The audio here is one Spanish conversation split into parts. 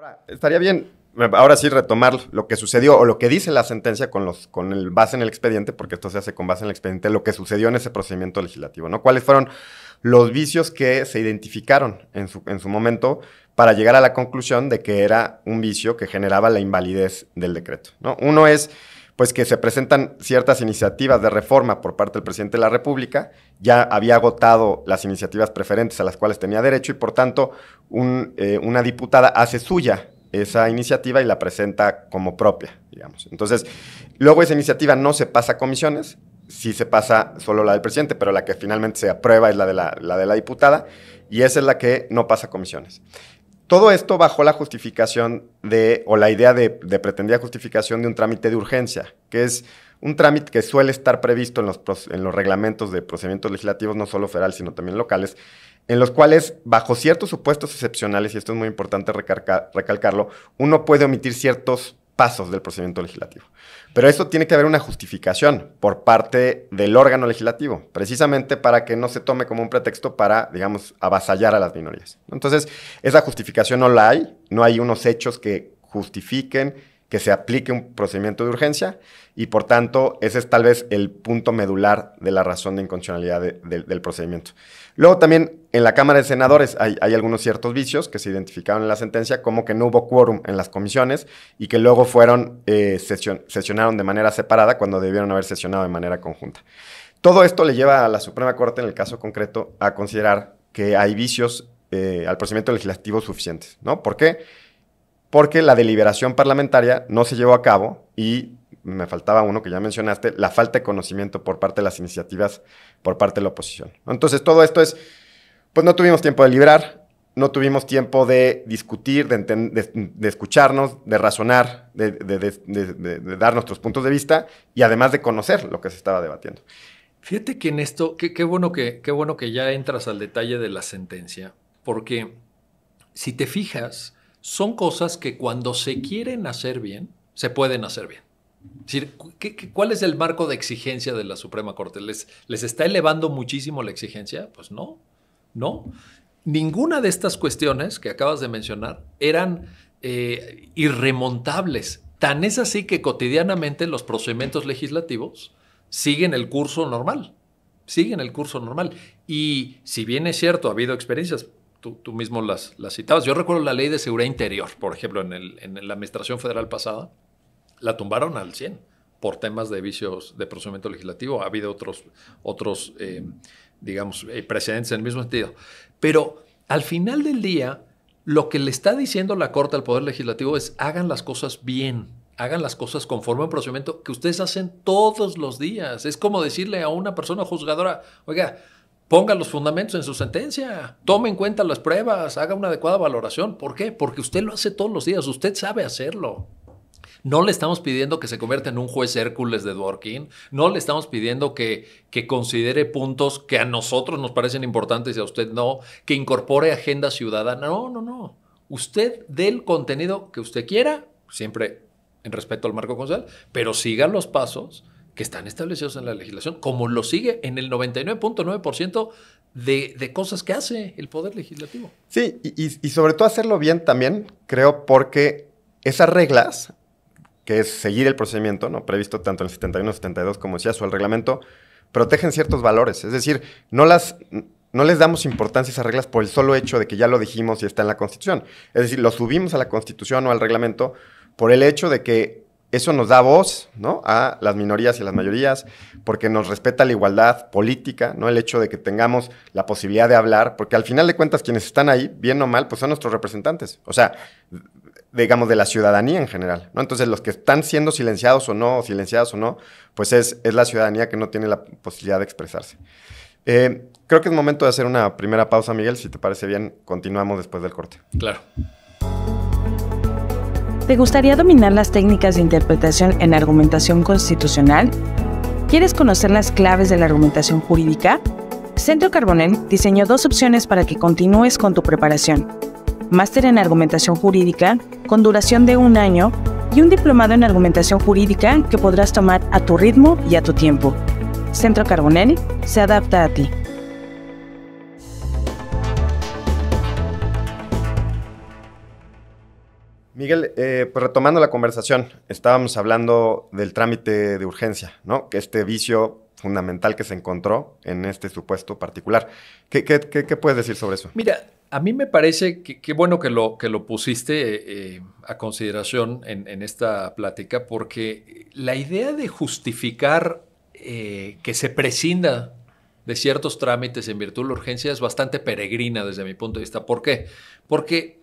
Ahora, estaría bien, ahora sí, retomar lo que sucedió o lo que dice la sentencia con, los, con el base en el expediente, porque esto se hace con base en el expediente, lo que sucedió en ese procedimiento legislativo, ¿no? ¿Cuáles fueron los vicios que se identificaron en su, en su momento para llegar a la conclusión de que era un vicio que generaba la invalidez del decreto, ¿no? Uno es pues que se presentan ciertas iniciativas de reforma por parte del presidente de la República, ya había agotado las iniciativas preferentes a las cuales tenía derecho y por tanto eh, una diputada hace suya esa iniciativa y la presenta como propia, digamos. Entonces, luego esa iniciativa no se pasa a comisiones, sí se pasa solo la del presidente, pero la que finalmente se aprueba es la de la, la de la diputada y esa es la que no pasa a comisiones. Todo esto bajo la justificación de, o la idea de, pretendida justificación de un trámite de urgencia, que es un trámite que suele estar previsto en los, en los reglamentos de procedimientos legislativos, no solo federales, sino también locales, en los cuales, bajo ciertos supuestos excepcionales, y esto es muy importante recalcarlo, uno puede omitir ciertos pasos del procedimiento legislativo. Pero eso tiene que haber una justificación por parte del órgano legislativo, precisamente para que no se tome como un pretexto para, digamos, avasallar a las minorías. Entonces, esa justificación no la hay, no hay unos hechos que justifiquen que se aplique un procedimiento de urgencia y por tanto ese es tal vez el punto medular de la razón de inconstitucionalidad del procedimiento. Luego también en la Cámara de Senadores hay, algunos ciertos vicios que se identificaron en la sentencia como que no hubo quórum en las comisiones y que luego fueron eh, sesionaron de manera separada cuando debieron haber sesionado de manera conjunta. Todo esto le lleva a la Suprema Corte en el caso concreto a considerar que hay vicios eh, al procedimiento legislativo suficientes, ¿no? ¿Por qué? porque la deliberación parlamentaria no se llevó a cabo y me faltaba uno que ya mencionaste, la falta de conocimiento por parte de las iniciativas por parte de la oposición. Entonces, todo esto es, pues no tuvimos tiempo de liberar, no tuvimos tiempo de discutir, de, escucharnos, de razonar, de, dar nuestros puntos de vista y además de conocer lo que se estaba debatiendo. Fíjate que en esto, qué, bueno que, qué bueno que ya entras al detalle de la sentencia, porque si te fijas, son cosas que cuando se quieren hacer bien, se pueden hacer bien. cuál es el marco de exigencia de la Suprema Corte? ¿Les, ¿Les está elevando muchísimo la exigencia? Pues no, no. Ninguna de estas cuestiones que acabas de mencionar eran eh, irremontables. Tan es así que cotidianamente los procedimientos legislativos siguen el curso normal. Siguen el curso normal. Y si bien es cierto, ha habido experiencias tú, mismo las, las, citabas. Yo recuerdo la ley de seguridad interior, por ejemplo, en, el, en la administración federal pasada, la tumbaron al 100 por temas de vicios de procedimiento legislativo. Ha habido otros, otros eh, digamos, eh, precedentes en el mismo sentido. Pero al final del día, lo que le está diciendo la Corte al Poder Legislativo es hagan las cosas bien, hagan las cosas conforme a un procedimiento que ustedes hacen todos los días. Es como decirle a una persona juzgadora, oiga, ponga los fundamentos en su sentencia, tome en cuenta las pruebas, haga una adecuada valoración. ¿Por qué? Porque usted lo hace todos los días, usted sabe hacerlo. No le estamos pidiendo que se convierta en un juez Hércules de Dworkin, no le estamos pidiendo que, que considere puntos que a nosotros nos parecen importantes y a usted no, que incorpore agenda ciudadana. No, no, no. Usted dé el contenido que usted quiera, siempre en respeto al marco constitucional, pero siga los pasos que están establecidos en la legislación, como lo sigue en el 99.9% de, de, cosas que hace el Poder Legislativo. Sí, y, sobre todo hacerlo bien también, creo, porque esas reglas, que es seguir el procedimiento, ¿no? previsto tanto en el 71 72, como decía su el reglamento, protegen ciertos valores. Es decir, no las no les damos importancia a esas reglas por el solo hecho de que ya lo dijimos y está en la Constitución. Es decir, lo subimos a la Constitución o al reglamento por el hecho de que eso nos da voz ¿no? a las minorías y a las mayorías, porque nos respeta la igualdad política, ¿no? el hecho de que tengamos la posibilidad de hablar, porque al final de cuentas quienes están ahí, bien o mal, pues son nuestros representantes, o sea, digamos, de la ciudadanía en general. ¿no? Entonces, los que están siendo silenciados o no, silenciados o no, pues es, es la ciudadanía que no tiene la posibilidad de expresarse. Eh, creo que es momento de hacer una primera pausa, Miguel, si te parece bien, continuamos después del corte. Claro. ¿Te gustaría dominar las técnicas de interpretación en argumentación constitucional? ¿Quieres conocer las claves de la argumentación jurídica? Centro Carbonell diseñó dos opciones para que continúes con tu preparación. Máster en argumentación jurídica con duración de un año y un diplomado en argumentación jurídica que podrás tomar a tu ritmo y a tu tiempo. Centro Carbonell se adapta a ti. Miguel, eh, pues retomando la conversación, estábamos hablando del trámite de urgencia, ¿no? Que este vicio fundamental que se encontró en este supuesto particular. ¿Qué, qué, qué, puedes decir sobre eso? Mira, a mí me parece que, bueno que lo, que lo pusiste eh, a consideración en, esta plática, porque la idea de justificar eh, que se prescinda de ciertos trámites en virtud de la urgencia es bastante peregrina desde mi punto de vista. ¿Por qué? Porque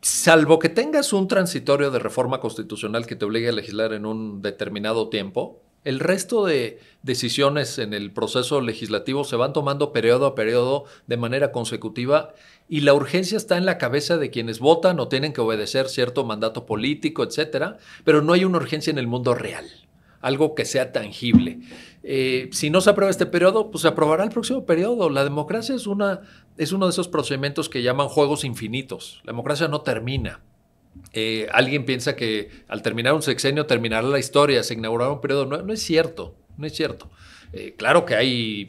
salvo que tengas un transitorio de reforma constitucional que te obligue a legislar en un determinado tiempo, el resto de decisiones en el proceso legislativo se van tomando periodo a periodo de manera consecutiva y la urgencia está en la cabeza de quienes votan o tienen que obedecer cierto mandato político, etcétera, pero no hay una urgencia en el mundo real algo que sea tangible. Eh, si no se aprueba este periodo, pues se aprobará el próximo periodo. La democracia es, una, es uno de esos procedimientos que llaman juegos infinitos. La democracia no termina. Eh, alguien piensa que al terminar un sexenio terminará la historia, se inaugurará un periodo. No, es cierto, no es cierto. Eh, claro que hay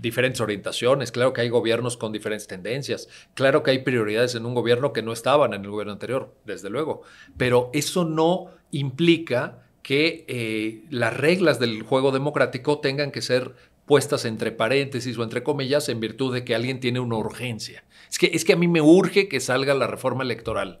diferentes orientaciones, claro que hay gobiernos con diferentes tendencias, claro que hay prioridades en un gobierno que no estaban en el gobierno anterior, desde luego, pero eso no implica que eh, las reglas del juego democrático tengan que ser puestas entre paréntesis o entre comillas en virtud de que alguien tiene una urgencia. Es que, es que a mí me urge que salga la reforma electoral.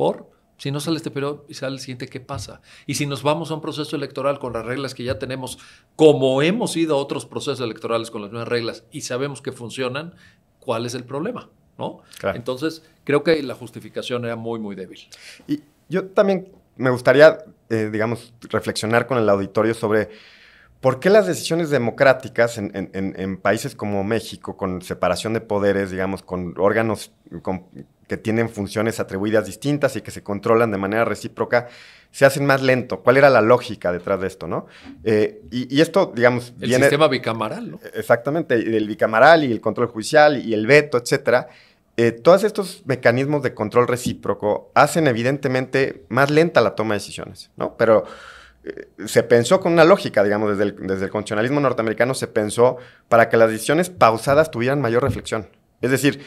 ¿Por? Si no sale este periodo y sale el siguiente, ¿qué pasa? Y si nos vamos a un proceso electoral con las reglas que ya tenemos, como hemos ido a otros procesos electorales con las mismas reglas y sabemos que funcionan, ¿cuál es el problema? ¿No? Entonces, creo que la justificación era muy, muy débil. Y yo también me gustaría, eh, digamos, reflexionar con el auditorio sobre por qué las decisiones democráticas en, países como México, con separación de poderes, digamos, con órganos que tienen funciones atribuidas distintas y que se controlan de manera recíproca, se hacen más lento. ¿Cuál era la lógica detrás de esto, no? Eh, y, esto, digamos, el sistema bicameral, ¿no? Exactamente, el bicameral y el control judicial y el veto, etcétera eh, todos estos mecanismos de control recíproco hacen evidentemente más lenta la toma de decisiones, ¿no? Pero se pensó con una lógica, digamos, desde el, desde el constitucionalismo norteamericano se pensó para que las decisiones pausadas tuvieran mayor reflexión. Es decir,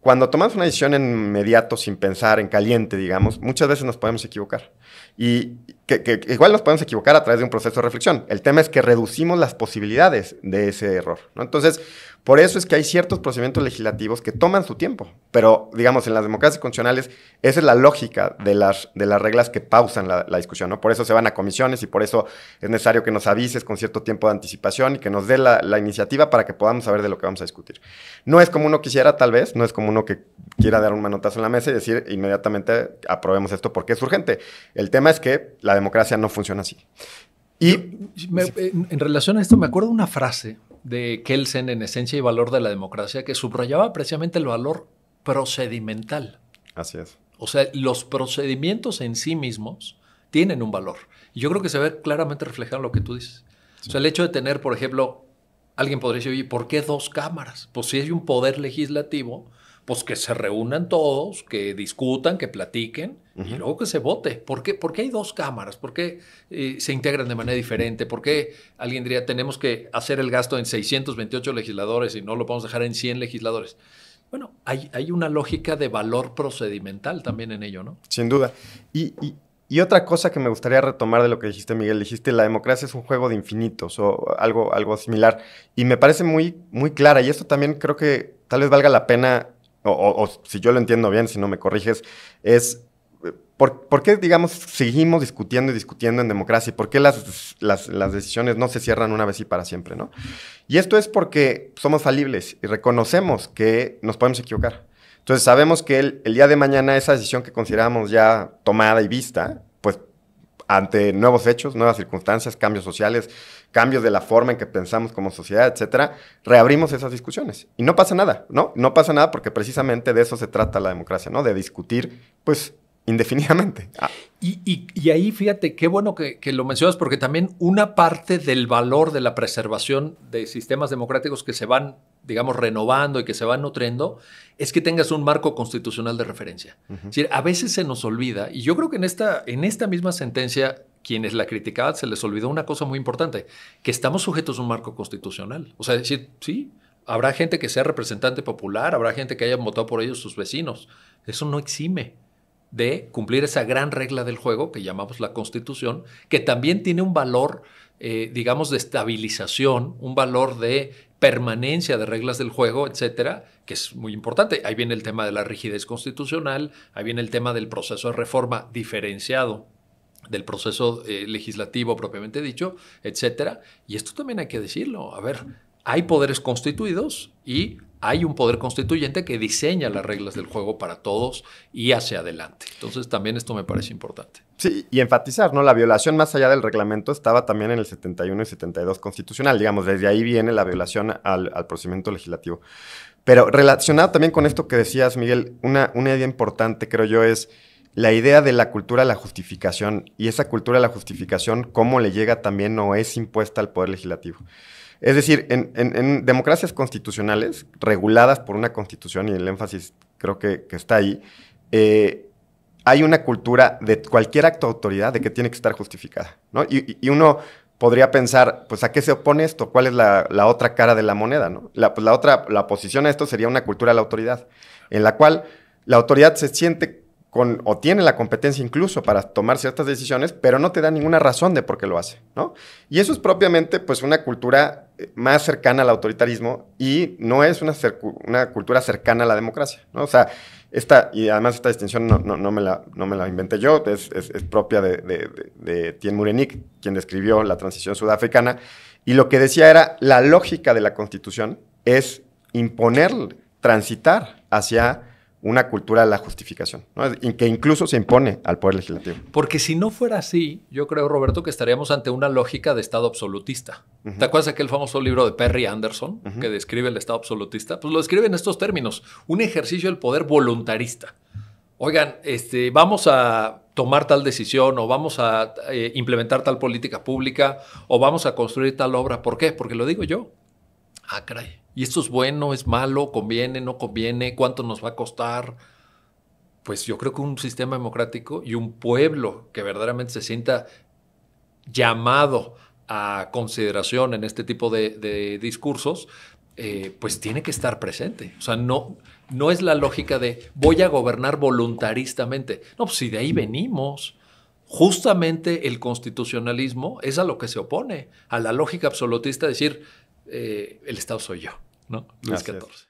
cuando tomamos una decisión en inmediato, sin pensar, en caliente, digamos, muchas veces nos podemos equivocar. Y que, igual nos podemos equivocar a través de un proceso de reflexión. El tema es que reducimos las posibilidades de ese error. Entonces, por eso es que hay ciertos procedimientos legislativos que toman su tiempo, pero digamos, en las democracias constitucionales, esa es la lógica de las, de las reglas que pausan la, discusión, ¿no? Por eso se van a comisiones y por eso es necesario que nos avises con cierto tiempo de anticipación y que nos dé la, la iniciativa para que podamos saber de lo que vamos a discutir. No es como uno quisiera, tal vez, no es como uno que quiera dar un manotazo en la mesa y decir inmediatamente aprobemos esto porque es urgente. El tema es que la democracia no funciona así. Y en relación a esto, me acuerdo una frase de Kelsen en Esencia y Valor de la Democracia que subrayaba precisamente el valor procedimental. Así es. O sea, los procedimientos en sí mismos tienen un valor. Y yo creo que se ve claramente reflejado en lo que tú dices. O sea, el hecho de tener, por ejemplo, alguien podría decir, oye, ¿por qué dos cámaras? Pues si hay un poder legislativo, pues que se reúnan todos, que discutan, que platiquen y luego que se vote. ¿Por qué, hay dos cámaras? ¿Por qué eh, se integran de manera diferente? ¿Por qué alguien diría tenemos que hacer el gasto en 628 legisladores y no lo podemos dejar en 100 legisladores? Bueno, hay, hay una lógica de valor procedimental también en ello, ¿no? Sin duda. Y, y, otra cosa que me gustaría retomar de lo que dijiste, Miguel, dijiste la democracia es un juego de infinitos o algo, algo similar. Y me parece muy, muy clara. Y esto también creo que tal vez valga la pena o, si yo lo entiendo bien, si no me corriges, es ¿por, qué, digamos, seguimos discutiendo y discutiendo en democracia? ¿Por qué las, las, decisiones no se cierran una vez y para siempre, no? Y esto es porque somos falibles y reconocemos que nos podemos equivocar. Entonces sabemos que el, el día de mañana esa decisión que consideramos ya tomada y vista, pues ante nuevos hechos, nuevas circunstancias, cambios sociales, cambios de la forma en que pensamos como sociedad, etcétera, reabrimos esas discusiones. Y no pasa nada, ¿no? No pasa nada porque precisamente de eso se trata la democracia, ¿no? De discutir, pues, indefinidamente. Ah. Y, ahí fíjate, qué bueno que, lo mencionas, porque también una parte del valor de la preservación de sistemas democráticos que se van, digamos, renovando y que se van nutriendo, es que tengas un marco constitucional de referencia. Es decir, a veces se nos olvida, y yo creo que en esta, en esta misma sentencia, quienes la criticaban, se les olvidó una cosa muy importante, que estamos sujetos a un marco constitucional. O sea, decir, sí, habrá gente que sea representante popular, habrá gente que haya votado por ellos sus vecinos. Eso no exime de cumplir esa gran regla del juego que llamamos la Constitución, que también tiene un valor, eh, digamos, de estabilización, un valor de permanencia de reglas del juego, etcétera, que es muy importante. Ahí viene el tema de la rigidez constitucional, ahí viene el tema del proceso de reforma diferenciado del proceso eh, legislativo propiamente dicho, etcétera. Y esto también hay que decirlo. A ver, hay poderes constituidos y hay un poder constituyente que diseña las reglas del juego para todos y hacia adelante. Entonces también esto me parece importante. Sí, y enfatizar, ¿no? La violación más allá del reglamento estaba también en el 71 y 72 constitucional, digamos, desde ahí viene la violación al, procedimiento legislativo. Pero relacionado también con esto que decías, Miguel, una, una idea importante, creo yo, es la idea de la cultura de la justificación y esa cultura de la justificación, cómo le llega también o es impuesta al poder legislativo. Es decir, en, democracias constitucionales, reguladas por una constitución, y el énfasis creo que, está ahí, eh, hay una cultura de cualquier acto de autoridad de que tiene que estar justificada. ¿no? Y, uno podría pensar, pues, ¿a qué se opone esto? ¿Cuál es la, otra cara de la moneda? ¿no? La, pues, la otra, la oposición a esto sería una cultura de la autoridad, en la cual la autoridad se siente con, o tiene la competencia incluso para tomar ciertas decisiones, pero no te da ninguna razón de por qué lo hace, ¿no? Y eso es propiamente, pues, una cultura eh, más cercana al autoritarismo y no es una, una cultura cercana a la democracia, ¿no? O sea, esta, y además esta distinción no, no, me, la, no me, la, inventé yo, es, es, propia de, de, de, Tien Murenik, quien describió la transición sudafricana, y lo que decía era, la lógica de la constitución es imponer, transitar hacia una cultura de la justificación, que incluso se impone al Poder Legislativo. Porque si no fuera así, yo creo, Roberto, que estaríamos ante una lógica de Estado absolutista. ¿Te acuerdas de aquel famoso libro de Perry Anderson que describe el Estado absolutista? Pues lo describe en estos términos, un ejercicio del poder voluntarista. Oigan, este, vamos a tomar tal decisión o vamos a eh, implementar tal política pública o vamos a construir tal obra. ¿Por qué? Porque lo digo yo. Ah, caray. ¿Y esto es bueno, es malo, conviene, no conviene? ¿Cuánto nos va a costar? Pues yo creo que un sistema democrático y un pueblo que verdaderamente se sienta llamado a consideración en este tipo de, discursos, eh, pues tiene que estar presente. O sea, no, no es la lógica de voy a gobernar voluntaristamente. No, pues si de ahí venimos. Justamente el constitucionalismo es a lo que se opone, a la lógica absolutista de decir, eh, el Estado soy yo, ¿no? Luis XIV.